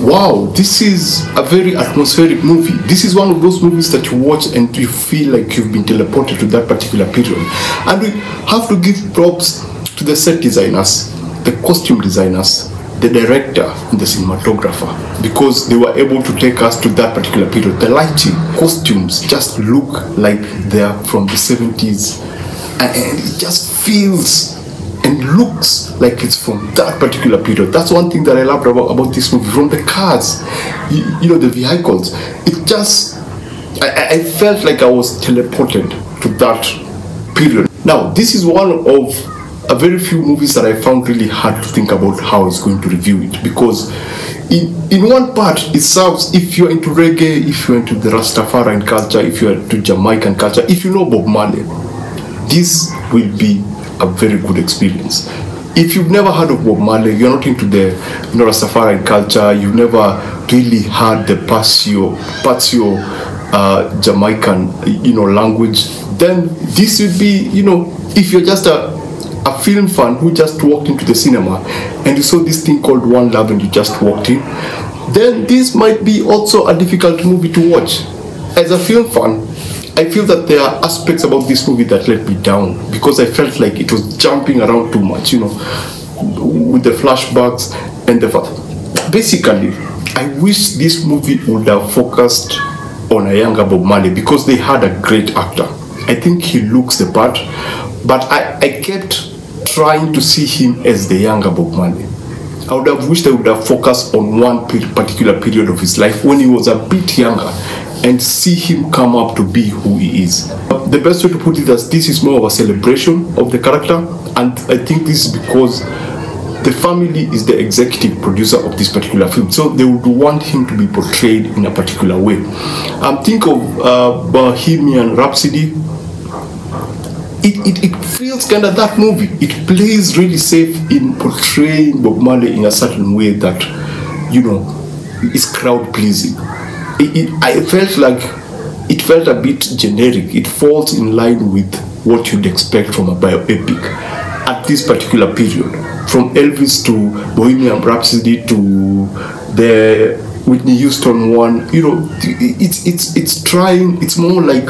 wow, this is a very atmospheric movie. This is one of those movies that you watch and you feel like you've been teleported to that particular period. And we have to give props to the set designers, the costume designers, the director, and the cinematographer because they were able to take us to that particular period. The lighting, costumes just look like they're from the 70s and it just feels and looks like it's from that particular period. That's one thing that I loved about, about this movie. From the cars, you, you know, the vehicles, it just, I, I- felt like I was teleported to that period. Now, this is one of a very few movies that I found really hard to think about how I was going to review it because in, in one part it serves if you're into reggae, if you're into the Rastafarian culture, if you're into Jamaican culture, if you know Bob Marley, this will be a very good experience. If you've never heard of Bob Marley, you're not into the you know, Rastafarian culture, you've never really heard the Pasio, Patio uh, Jamaican you know, language, then this would be, you know, if you're just a, a film fan who just walked into the cinema and you saw this thing called One Love and you just walked in, then this might be also a difficult movie to watch. As a film fan, I feel that there are aspects about this movie that let me down because I felt like it was jumping around too much, you know, with the flashbacks and the fa- basically. I wish this movie would have focused on a younger Bob Marley because they had a great actor. I think he looks the part, but I, I kept trying to see him as the younger Bob Marley. I would have wished they would have focused on one particular period of his life when he was a bit younger and see him come up to be who he is. The best way to put it is this is more of a celebration of the character, and I think this is because the family is the executive producer of this particular film, so they would want him to be portrayed in a particular way. Um, think of uh, Bohemian Rhapsody, it, it, it feels kind of that movie. It plays really safe in portraying Bob Marley in a certain way that, you know, is crowd pleasing. It, it, I felt like it felt a bit generic. It falls in line with what you'd expect from a bioepic at this particular period. From Elvis to Bohemian Rhapsody to the Whitney Houston one, you know, it's it's it's trying. It's more like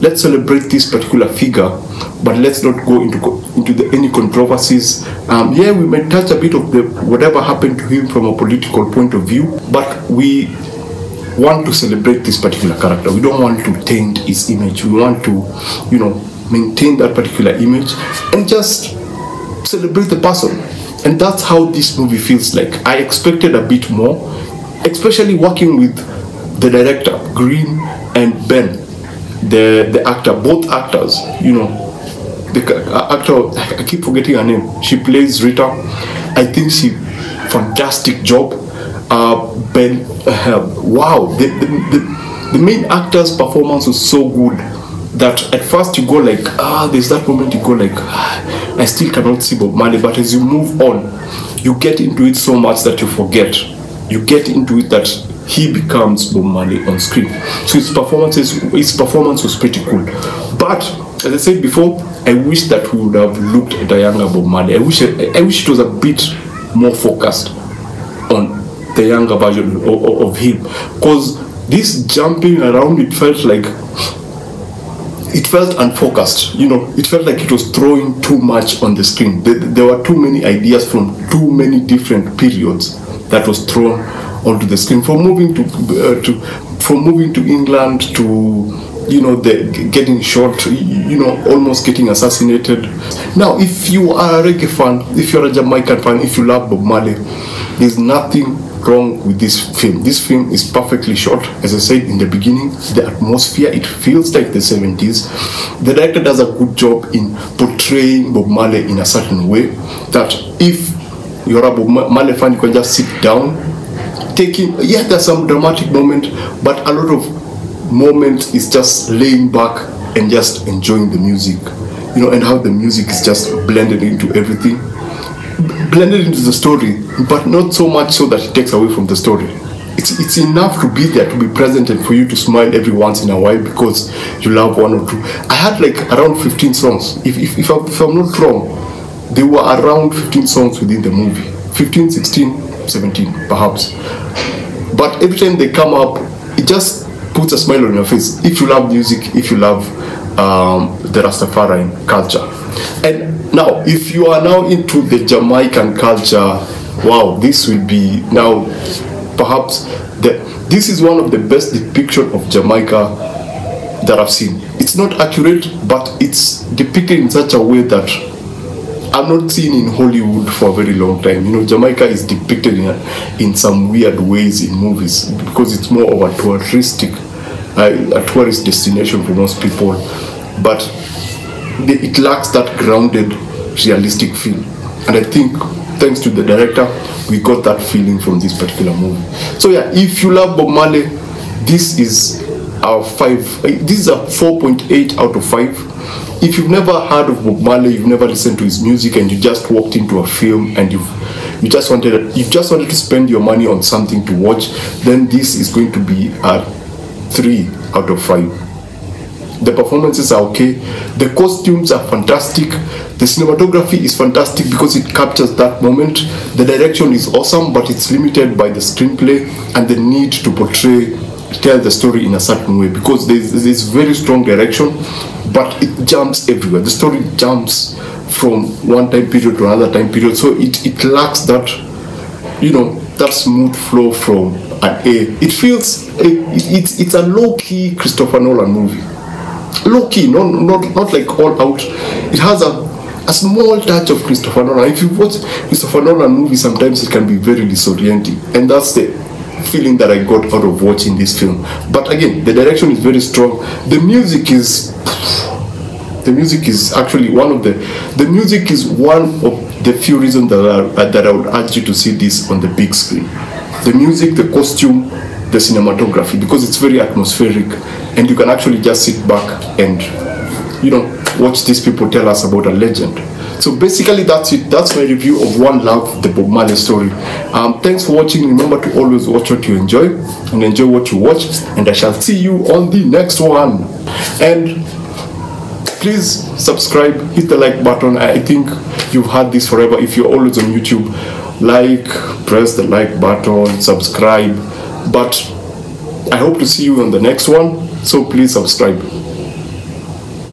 let's celebrate this particular figure, but let's not go into into the, any controversies. Um, yeah, we may touch a bit of the whatever happened to him from a political point of view, but we want to celebrate this particular character. We don't want to taint his image. We want to, you know, maintain that particular image and just celebrate the person. And that's how this movie feels like. I expected a bit more, especially working with the director, Green, and Ben, the the actor, both actors, you know, the actor, I keep forgetting her name. She plays Rita. I think she, fantastic job. Uh, ben, uh, wow, the, the, the, the main actor's performance was so good that at first you go like, ah, there's that moment you go like, ah, I still cannot see Bob Marley, but as you move on, you get into it so much that you forget. You get into it that he becomes Bob Marley on screen. So his performances, his performance was pretty cool. But as I said before, I wish that we would have looked at a younger Bob Marley. I wish, I wish it was a bit more focused on the younger version of, of, him, because this jumping around, it felt like it felt unfocused. You know, it felt like it was throwing too much on the screen. There, there were too many ideas from too many different periods that was thrown onto the screen. From moving to uh, to from moving to England to you know the getting shot, you know, almost getting assassinated. Now, if you are a reggae fan, if you're a Jamaican fan, if you love Bob Marley, there's nothing wrong with this film. This film is perfectly shot. As I said in the beginning, the atmosphere, it feels like the 70s. The director does a good job in portraying Bob Marley in a certain way that if you're a Bob Marley fan, you can just sit down, taking, yeah, there's some dramatic moment, but a lot of moment is just laying back and just enjoying the music. You know, and how the music is just blended into everything blended into the story, but not so much so that it takes away from the story. It's, it's enough to be there, to be present, and for you to smile every once in a while because you love one or two. I had like around 15 songs. If, if, if, I'm, if I'm not wrong, there were around 15 songs within the movie 15, 16, 17, perhaps. but every time they come up, it just puts a smile on your face. If you love music, if you love um, the Rastafarian culture, and now if you are now into the Jamaican culture, wow, this will be now perhaps the this is one of the best depiction of Jamaica that I've seen. It's not accurate, but it's depicted in such a way that I'm not seen in Hollywood for a very long time. You know, Jamaica is depicted in, in some weird ways in movies because it's more of a touristic, uh, a tourist destination for most people. But it lacks that grounded, realistic feel. And I think, thanks to the director, we got that feeling from this particular movie. So yeah, if you love Bob Marley, this is our five. Eh, this is a 4.8 out of five. If you've never heard of Bob Marley, you've never listened to his music, and you just walked into a film and you've you just wanted you just wanted to spend your money on something to watch, then this is going to be a three out of five. The performances are okay. The costumes are fantastic. The cinematography is fantastic because it captures that moment. The direction is awesome, but it's limited by the screenplay and the need to portray tell the story in a certain way because there's this very strong direction, but it jumps everywhere. The story jumps from one time period to another time period, so it, it lacks that, you know, that smooth flow from an A. It feels it, it, it's a low key Christopher Nolan movie. Low key, not, not, not like all out. It has a a small touch of Christopher Nolan. If you watch Christopher Nolan movies, sometimes it can be very disorienting, and that's the feeling that I got out of watching this film. But again, the direction is very strong. The music is the music is actually one of the the music is one of the few reasons that I, that I would urge you to see this on the big screen. The music, the costume, the cinematography, because it's very atmospheric, and you can actually just sit back and you know watch these people tell us about a legend. So basically, that's it. That's my review of One Love, the Bob Marley story. Um, thanks for watching. Remember to always watch what you enjoy and enjoy what you watch. And I shall see you on the next one. And please subscribe, hit the like button. I think you've had this forever. If you're always on YouTube, like, press the like button, subscribe. But I hope to see you on the next one. So please subscribe.